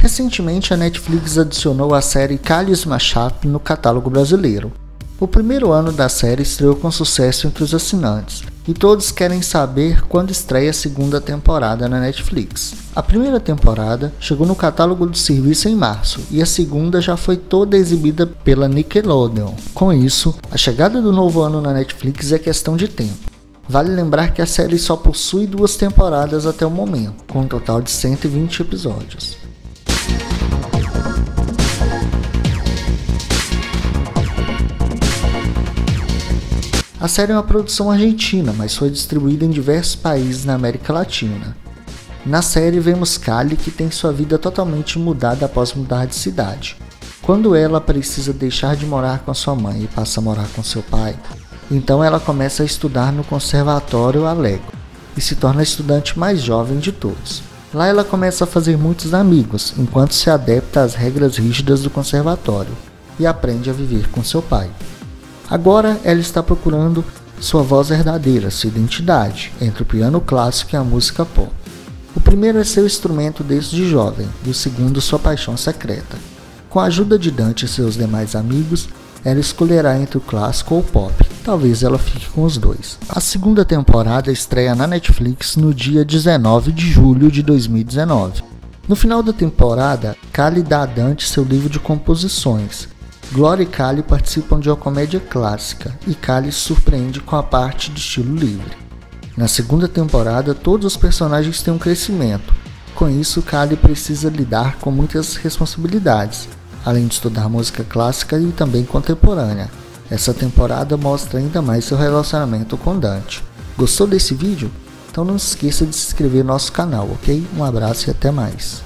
Recentemente, a Netflix adicionou a série Calles Machap no catálogo brasileiro. O primeiro ano da série estreou com sucesso entre os assinantes, e todos querem saber quando estreia a segunda temporada na Netflix. A primeira temporada chegou no catálogo do serviço em março e a segunda já foi toda exibida pela Nickelodeon. Com isso, a chegada do novo ano na Netflix é questão de tempo. Vale lembrar que a série só possui duas temporadas até o momento, com um total de 120 episódios. A série é uma produção argentina, mas foi distribuída em diversos países na América Latina. Na série vemos Kali que tem sua vida totalmente mudada após mudar de cidade. Quando ela precisa deixar de morar com sua mãe e passa a morar com seu pai, então ela começa a estudar no Conservatório Alego e se torna a estudante mais jovem de todos. Lá ela começa a fazer muitos amigos, enquanto se adapta às regras rígidas do conservatório e aprende a viver com seu pai. Agora ela está procurando sua voz verdadeira, sua identidade, entre o piano clássico e a música pop. O primeiro é seu instrumento desde jovem, e o segundo sua paixão secreta. Com a ajuda de Dante e seus demais amigos, ela escolherá entre o clássico ou o pop. Talvez ela fique com os dois. A segunda temporada estreia na Netflix no dia 19 de julho de 2019. No final da temporada, Kali dá a Dante seu livro de composições, Glória e Kali participam de uma comédia clássica e Kali surpreende com a parte de estilo livre. Na segunda temporada, todos os personagens têm um crescimento. Com isso, Kali precisa lidar com muitas responsabilidades, além de estudar música clássica e também contemporânea. Essa temporada mostra ainda mais seu relacionamento com Dante. Gostou desse vídeo? Então não se esqueça de se inscrever no nosso canal, ok? Um abraço e até mais.